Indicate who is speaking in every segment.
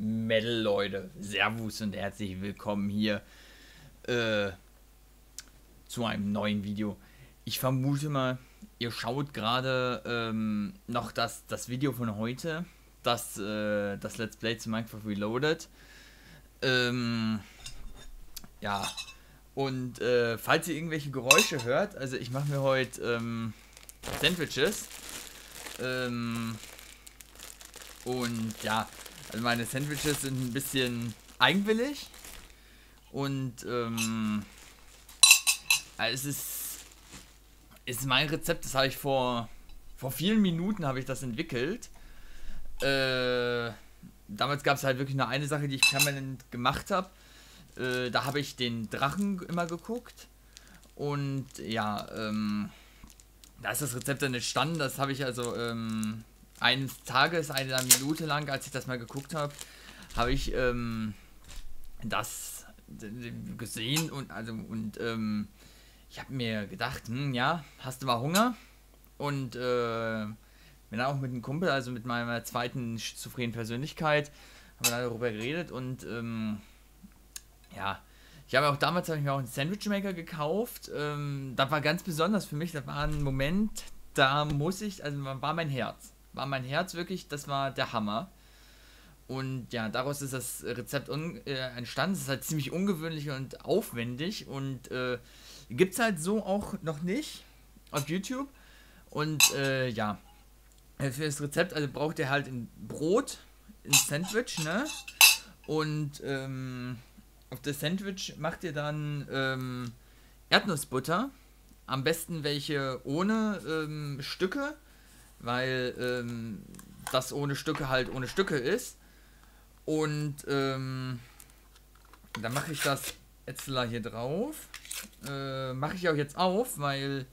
Speaker 1: Metal, Leute. Servus und herzlich willkommen hier äh, zu einem neuen Video. Ich vermute mal, ihr schaut gerade ähm, noch das, das Video von heute, das, äh, das Let's Play zu Minecraft Reloaded. Ähm, ja, und äh, falls ihr irgendwelche Geräusche hört, also ich mache mir heute ähm, Sandwiches. Ähm, und ja, also meine Sandwiches sind ein bisschen eigenwillig. Und ähm, also es ist, ist mein Rezept, das habe ich vor, vor vielen Minuten habe ich das entwickelt. Äh, damals gab es halt wirklich nur eine Sache, die ich permanent gemacht habe. Äh, da habe ich den Drachen immer geguckt. Und ja, ähm, da ist das Rezept dann entstanden. Das habe ich also ähm, eines Tages, eine Minute lang, als ich das mal geguckt habe, habe ich ähm, das gesehen und also und ähm, ich habe mir gedacht, hm, ja, hast du mal Hunger? Und äh, bin dann auch mit einem Kumpel, also mit meiner zweiten schizophrenen Persönlichkeit, haben wir darüber geredet und ähm, ja, ich habe auch damals habe ich mir auch einen Sandwichmaker gekauft. Ähm, das war ganz besonders für mich. Das war ein Moment, da muss ich, also war mein Herz war mein Herz wirklich, das war der Hammer. Und ja, daraus ist das Rezept äh, entstanden. Es ist halt ziemlich ungewöhnlich und aufwendig und äh, gibt es halt so auch noch nicht auf YouTube. Und äh, ja, für das Rezept, also braucht ihr halt ein Brot, ein Sandwich, ne? Und ähm, auf das Sandwich macht ihr dann ähm, Erdnussbutter. Am besten welche ohne ähm, Stücke weil ähm, das ohne Stücke halt ohne Stücke ist. Und ähm, dann mache ich das Etzler hier drauf. Äh, mache ich auch jetzt auf, weil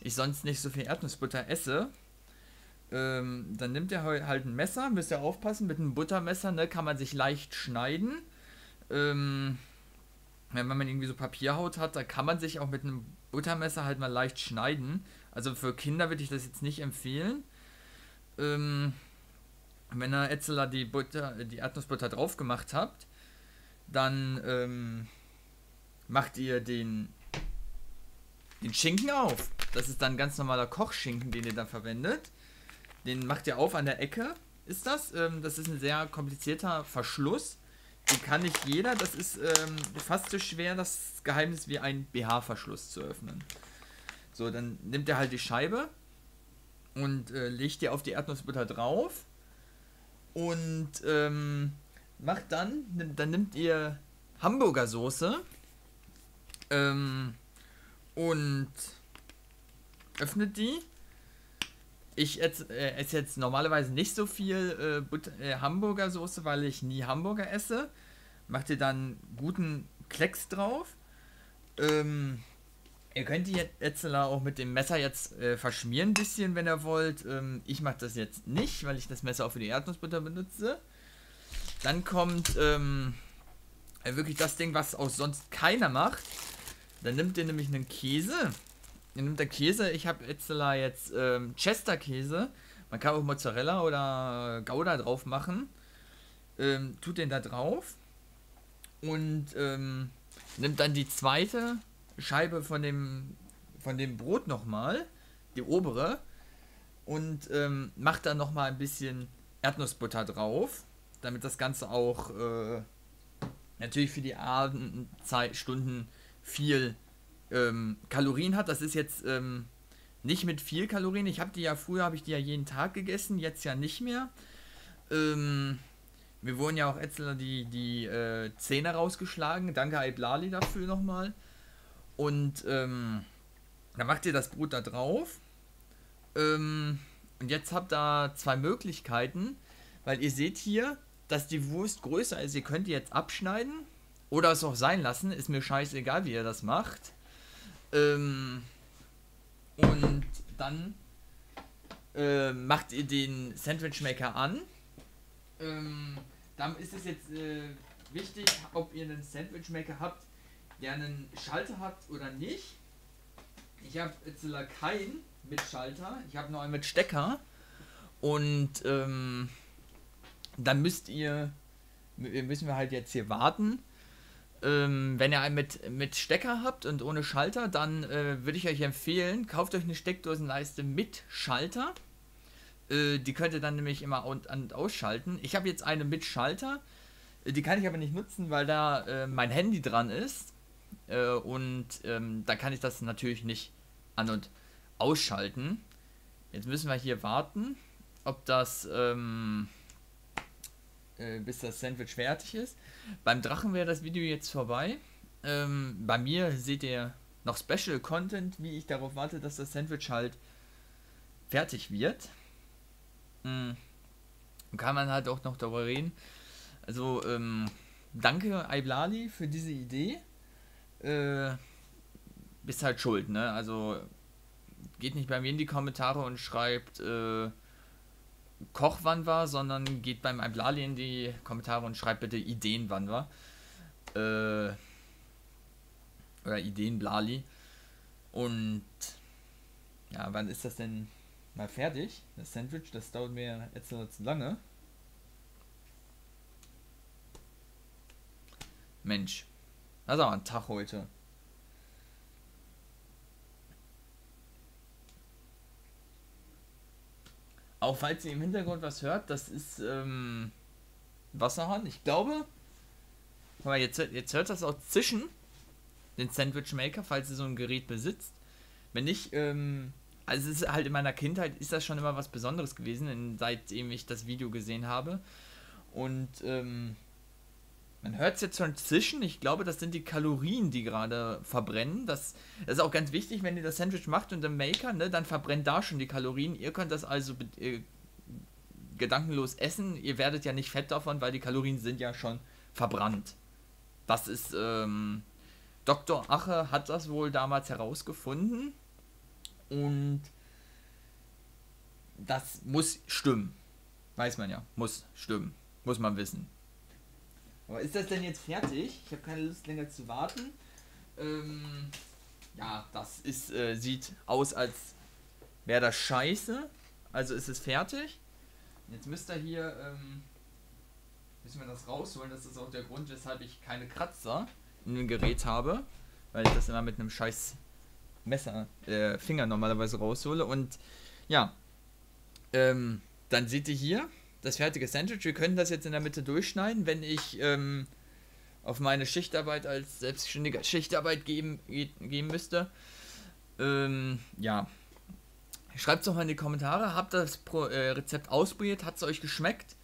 Speaker 1: ich sonst nicht so viel Erdnussbutter esse. Ähm, dann nimmt ihr halt ein Messer, müsst ihr aufpassen, mit einem Buttermesser ne, kann man sich leicht schneiden. Ähm, wenn man irgendwie so Papierhaut hat, da kann man sich auch mit einem Buttermesser halt mal leicht schneiden. Also für Kinder würde ich das jetzt nicht empfehlen. Ähm, wenn ihr Etzeler die Butter, die Erdnussbutter drauf gemacht habt, dann ähm, macht ihr den, den Schinken auf. Das ist dann ganz normaler Kochschinken, den ihr da verwendet. Den macht ihr auf an der Ecke, ist das. Ähm, das ist ein sehr komplizierter Verschluss. Den kann nicht jeder. Das ist ähm, fast so schwer, das Geheimnis wie ein BH-Verschluss zu öffnen. So, dann nimmt er halt die Scheibe und äh, legt die auf die Erdnussbutter drauf und ähm, macht dann, dann nimmt ihr Hamburger Soße ähm, und öffnet die. Ich esse, äh, esse jetzt normalerweise nicht so viel äh, äh, Hamburger Soße, weil ich nie Hamburger esse. Macht ihr dann guten Klecks drauf. Ähm, Ihr könnt die jetzt auch mit dem Messer jetzt äh, verschmieren ein bisschen, wenn ihr wollt. Ähm, ich mache das jetzt nicht, weil ich das Messer auch für die Erdnussbutter benutze. Dann kommt ähm, äh, wirklich das Ding, was auch sonst keiner macht. Dann nimmt ihr nämlich einen Käse. Ihr nimmt der Käse. Ich habe jetzt jetzt ähm, Chester Käse. Man kann auch Mozzarella oder Gouda drauf machen. Ähm, tut den da drauf. Und ähm, nimmt dann die zweite Scheibe von dem, von dem Brot nochmal, die obere, und ähm, macht dann nochmal ein bisschen Erdnussbutter drauf, damit das Ganze auch äh, natürlich für die Abendstunden viel ähm, Kalorien hat. Das ist jetzt ähm, nicht mit viel Kalorien. Ich habe die ja früher, habe ich die ja jeden Tag gegessen, jetzt ja nicht mehr. Ähm, wir wurden ja auch Etzler die, die äh, Zähne rausgeschlagen. Danke Aiblali dafür nochmal. Und ähm, dann macht ihr das Brot da drauf. Ähm, und jetzt habt ihr zwei Möglichkeiten, weil ihr seht hier, dass die Wurst größer ist. Ihr könnt die jetzt abschneiden oder es auch sein lassen. Ist mir scheißegal, wie ihr das macht. Ähm, und dann äh, macht ihr den Sandwichmaker an. Ähm, dann ist es jetzt äh, wichtig, ob ihr einen Sandwichmaker habt, der einen Schalter hat oder nicht. Ich habe jetzt keinen mit Schalter, ich habe nur einen mit Stecker. Und ähm, dann müsst ihr müssen wir halt jetzt hier warten. Ähm, wenn ihr einen mit, mit Stecker habt und ohne Schalter, dann äh, würde ich euch empfehlen, kauft euch eine Steckdosenleiste mit Schalter. Äh, die könnt ihr dann nämlich immer an und ausschalten. Ich habe jetzt eine mit Schalter. Äh, die kann ich aber nicht nutzen, weil da äh, mein Handy dran ist. Äh, und ähm, da kann ich das natürlich nicht an und ausschalten. Jetzt müssen wir hier warten, ob das, ähm, äh, bis das Sandwich fertig ist. Beim Drachen wäre das Video jetzt vorbei. Ähm, bei mir seht ihr noch Special Content, wie ich darauf warte, dass das Sandwich halt fertig wird. Mhm. Kann man halt auch noch darüber reden. Also, ähm, danke Iblali für diese Idee. Äh, bist halt schuld, ne? Also, geht nicht bei mir in die Kommentare und schreibt, äh, Koch wann war, sondern geht beim Iblali in die Kommentare und schreibt bitte Ideen wann war. Äh, oder Ideen Blali. Und ja, wann ist das denn mal fertig? Das Sandwich, das dauert mir jetzt zu lange. Mensch, das ist aber ein Tag heute. Auch falls ihr im Hintergrund was hört, das ist ähm, Wasserhahn. Ich glaube, jetzt, jetzt hört das auch zischen, den Sandwich Maker, falls ihr so ein Gerät besitzt. Wenn nicht, ähm, also es ist halt in meiner Kindheit ist das schon immer was Besonderes gewesen, seitdem ich das Video gesehen habe. Und ähm, man hört es jetzt schon zischen. Ich glaube, das sind die Kalorien, die gerade verbrennen. Das, das, ist auch ganz wichtig, wenn ihr das Sandwich macht und im Maker, ne, dann verbrennt da schon die Kalorien. Ihr könnt das also äh, gedankenlos essen. Ihr werdet ja nicht fett davon, weil die Kalorien sind ja schon verbrannt. Das ist, ähm, Dr. Ache hat das wohl damals herausgefunden. Und das muss stimmen. Weiß man ja. Muss stimmen. Muss man wissen. Aber ist das denn jetzt fertig? Ich habe keine Lust länger zu warten. Ähm, ja, das ist, äh, sieht aus, als wäre das scheiße. Also ist es fertig. Jetzt müsst ihr hier, ähm, müssen wir das rausholen. Das ist auch der Grund, weshalb ich keine Kratzer in dem Gerät habe. Weil ich das immer mit einem scheiß Messer, äh, Finger normalerweise raushole. Und ja, ähm, dann seht ihr hier, das fertige Sandwich. Wir können das jetzt in der Mitte durchschneiden, wenn ich ähm, auf meine Schichtarbeit als selbstständiger Schichtarbeit geben, geben müsste. Ähm, ja. Schreibt es doch mal in die Kommentare. Habt das Pro, äh, Rezept ausprobiert? Hat es euch geschmeckt?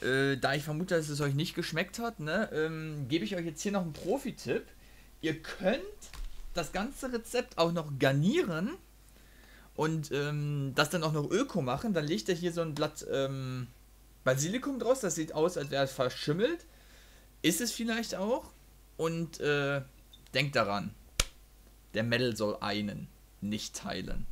Speaker 1: Äh, da ich vermute, dass es euch nicht geschmeckt hat, ne, ähm, gebe ich euch jetzt hier noch einen Profi-Tipp. Ihr könnt das ganze Rezept auch noch garnieren und ähm, das dann auch noch Öko machen. Dann legt ihr hier so ein Blatt ähm, Basilikum draus. Das sieht aus, als wäre es verschimmelt. Ist es vielleicht auch. Und äh, denkt daran, der Metal soll einen, nicht teilen.